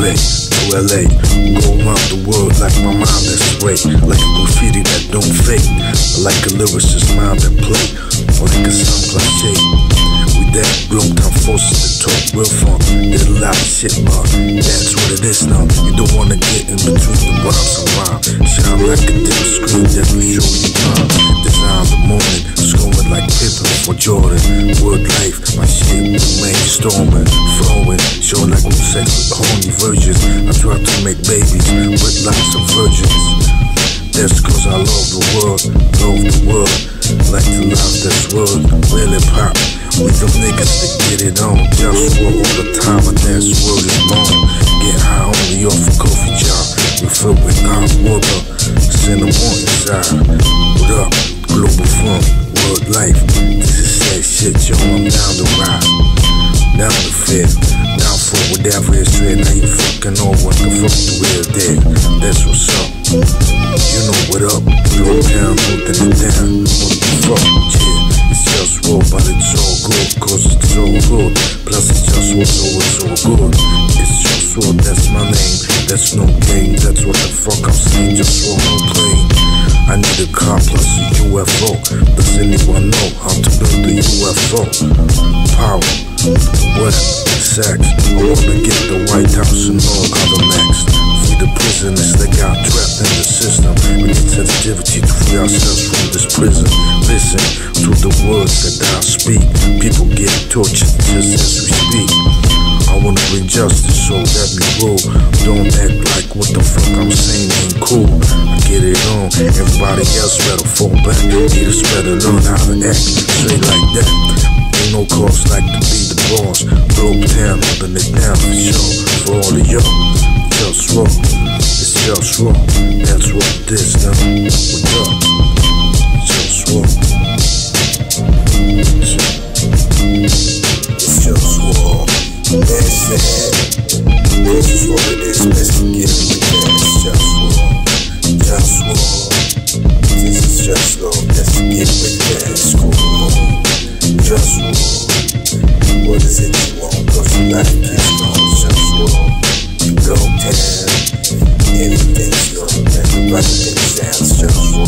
LA. Go around the world like my mind that's straight. Like a graffiti that don't fade. Like a lyricist mind that play. Or like a sound cliche. We that real time forces to talk real fun. Did a lot of shit, but that's what it is now. You don't wanna get in between the rhymes and rhyme. Sound like a dim screen that we show you time. Design the moment, scoring like Pippen for Jordan. Word life, my shit remain storming, sex with horny virgins. I try to make babies with lots of virgins. That's cause I love the world, love the world. Like to love this world, really pop. With them niggas that get it on. Just work all the time, and that's word is long. Get high only off a coffee jar. We fill with hot water. Send them on inside. What up? Global funk, world life. This is that shit, yo. I'm down to ride. Down to fit. Now you fucking know what the fuck real dead. That's what's up. You know what up. Blow down, holding it down. What the fuck, yeah. It's JustWar, but it's all good. Cause it's so good. Plus it's just always so good. It's JustWar, that's my name. That's no game. That's what the fuck I'm saying. JustWar, no plane. I need a car plus a UFO. Does anyone know how to build a UFO? Power, weapon, sex. I wanna get the White House and all other next. Free the prisoners that got trapped in the system. We need sensitivity to free ourselves from this prison. Listen to the words that I speak. People get tortured just as we speak. I wanna bring justice, so let me roll. Don't act like what the fuck I'm saying ain't cool. I get it on, everybody else better fall back. Leaders better learn how to act straight like that. Ain't no cost like to be the boss. Globe town, holding it down for sure. For all of y'all, JustWar. It's JustWar. That's what this now. What up? JustWar. That's. This is what it is. To get it with. Just raw. JustWar. This is just. Best to get with that. It's cool. JustWar. What is it you want? You like it. It's just raw. Go down. Everything's raw. Everybody thinks that's just raw.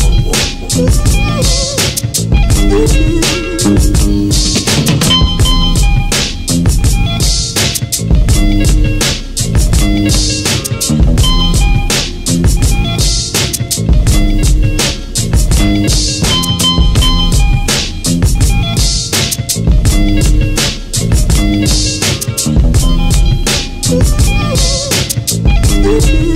Thank